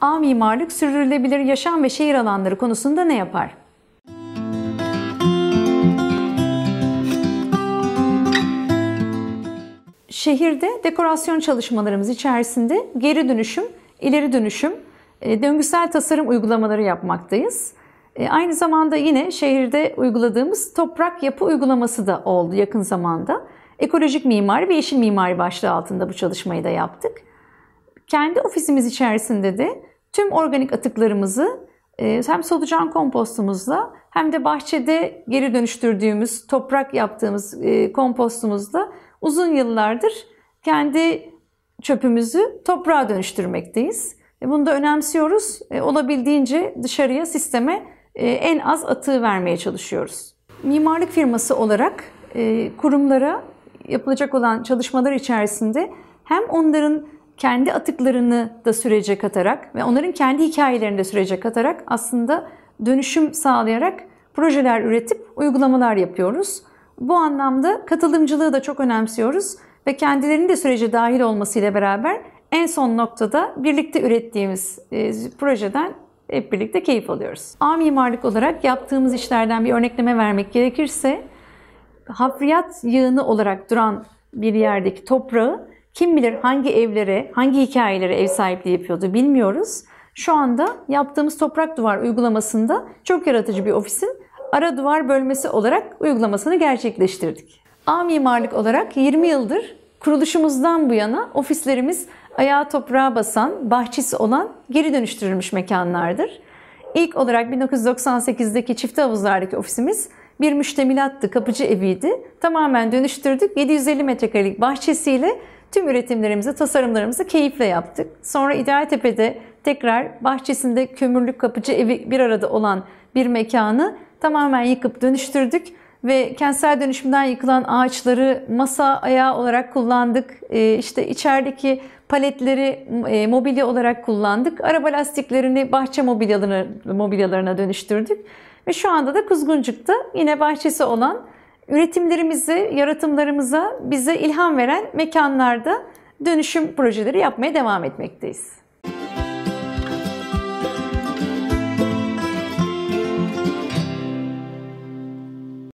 A mimarlık sürdürülebilir yaşam ve şehir alanları konusunda ne yapar? Şehirde dekorasyon çalışmalarımız içerisinde geri dönüşüm, ileri dönüşüm, e, döngüsel tasarım uygulamaları yapmaktayız. E, aynı zamanda yine şehirde uyguladığımız toprak yapı uygulaması da oldu yakın zamanda. Ekolojik mimari ve yeşil mimari başlığı altında bu çalışmayı da yaptık. Kendi ofisimiz içerisinde de tüm organik atıklarımızı e, hem solucan kompostumuzla hem de bahçede geri dönüştürdüğümüz, toprak yaptığımız kompostumuzla uzun yıllardır kendi çöpümüzü toprağa dönüştürmekteyiz. Bunu da önemsiyoruz. Olabildiğince dışarıya, sisteme en az atığı vermeye çalışıyoruz. Mimarlık firması olarak kurumlara yapılacak olan çalışmalar içerisinde hem onların kendi atıklarını da sürece katarak ve onların kendi hikayelerini de sürece katarak aslında dönüşüm sağlayarak projeler üretip uygulamalar yapıyoruz. Bu anlamda katılımcılığı da çok önemsiyoruz ve kendilerinin de sürece dahil olmasıyla beraber en son noktada birlikte ürettiğimiz e, projeden hep birlikte keyif alıyoruz. A mimarlık olarak yaptığımız işlerden bir örnekleme vermek gerekirse hafriyat yığını olarak duran bir yerdeki toprağı kim bilir hangi evlere, hangi hikayelere ev sahipliği yapıyordu bilmiyoruz. Şu anda yaptığımız toprak duvar uygulamasında çok yaratıcı bir ofisin ara duvar bölmesi olarak uygulamasını gerçekleştirdik. A mimarlık olarak 20 yıldır kuruluşumuzdan bu yana ofislerimiz ayağa toprağa basan, bahçesi olan geri dönüştürülmüş mekanlardır. İlk olarak 1998'deki çift havuzlardaki ofisimiz bir müştemilattı, kapıcı eviydi. Tamamen dönüştürdük. 750 metrekarelik bahçesiyle tüm üretimlerimizi, tasarımlarımızı keyifle yaptık. Sonra İdealtepe'de tekrar bahçesinde kömürlük kapıcı evi bir arada olan bir mekanı tamamen yıkıp dönüştürdük ve kentsel dönüşümden yıkılan ağaçları masa ayağı olarak kullandık. Ee, işte içerideki paletleri e, mobilya olarak kullandık. Araba lastiklerini bahçe mobilyalarına, mobilyalarına dönüştürdük. Ve şu anda da Kuzguncuk'ta yine bahçesi olan üretimlerimizi, yaratımlarımıza bize ilham veren mekanlarda dönüşüm projeleri yapmaya devam etmekteyiz.